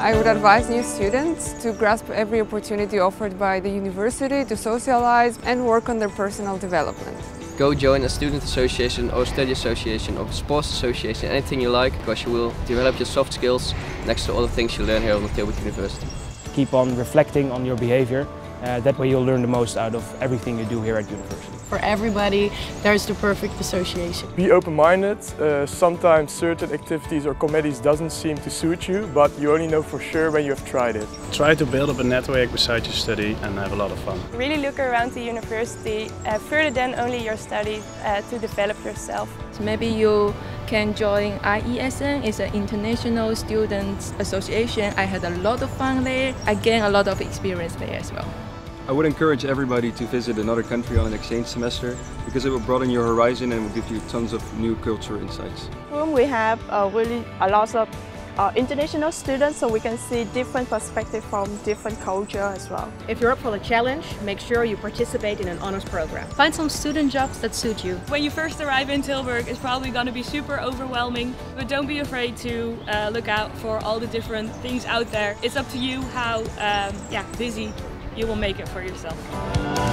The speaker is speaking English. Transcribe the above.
I would advise new students to grasp every opportunity offered by the university to socialize and work on their personal development. Go join a student association or study association or sports association, anything you like, because you will develop your soft skills next to all the things you learn here on the Tilburg University. Keep on reflecting on your behavior. Uh, that way you'll learn the most out of everything you do here at university. For everybody, there's the perfect association. Be open-minded. Uh, sometimes certain activities or committees doesn't seem to suit you, but you only know for sure when you have tried it. Try to build up a network beside your study and have a lot of fun. Really look around the university uh, further than only your study uh, to develop yourself. So maybe you can join IESN, it's an International Students Association. I had a lot of fun there. I gained a lot of experience there as well. I would encourage everybody to visit another country on an exchange semester because it will broaden your horizon and will give you tons of new culture insights. We have uh, really a lot of uh, international students so we can see different perspectives from different culture as well. If you're up for the challenge, make sure you participate in an honors program. Find some student jobs that suit you. When you first arrive in Tilburg, it's probably going to be super overwhelming, but don't be afraid to uh, look out for all the different things out there. It's up to you how um, yeah, busy you will make it for yourself.